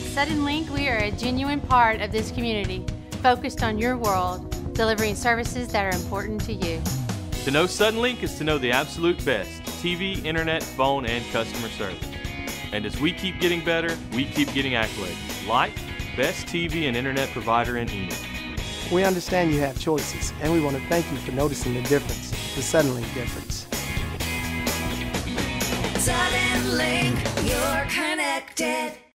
At Suddenlink, we are a genuine part of this community, focused on your world, delivering services that are important to you. To know Suddenlink is to know the absolute best TV, internet, phone, and customer service. And as we keep getting better, we keep getting accolades like Best TV and Internet Provider in Enid. We understand you have choices, and we want to thank you for noticing the difference, the Suddenlink difference. Suddenlink, you're connected.